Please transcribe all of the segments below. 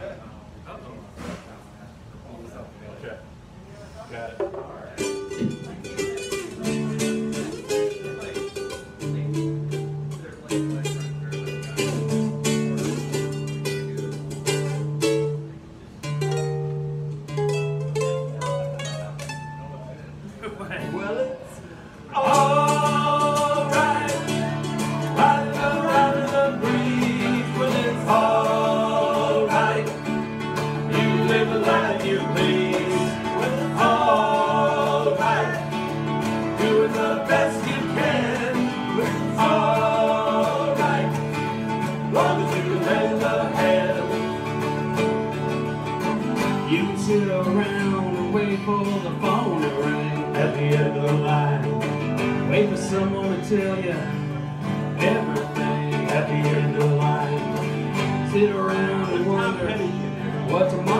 Okay. Got it. Sit around and wait for the phone to ring at the end of the line. Wait for someone to tell you everything at the end of the line. Sit around and wonder what tomorrow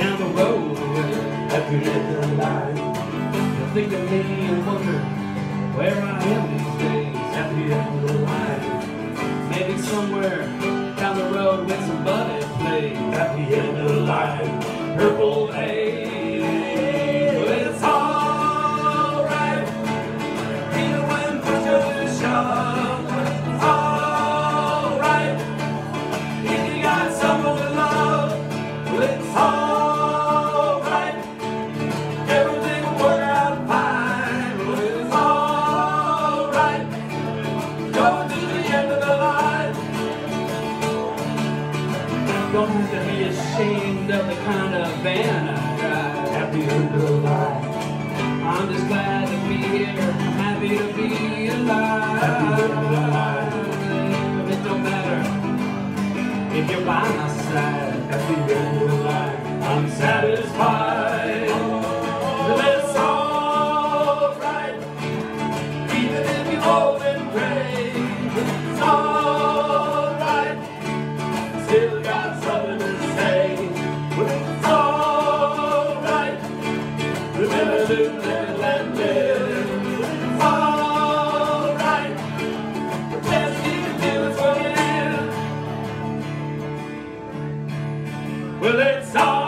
down the road of the line. You'll think of me and wonder where I am these days at the end of line. Maybe somewhere down the road with some buddy plays at the end of line. Purple haze, Have to be ashamed of the kind of van I drive end of the line. I'm just glad to be here, happy to be alive. End of the line. It don't matter if you're by my side end of the line. I'm satisfied. That's alright. Even if you hold and pray, it's. Well, it's alright.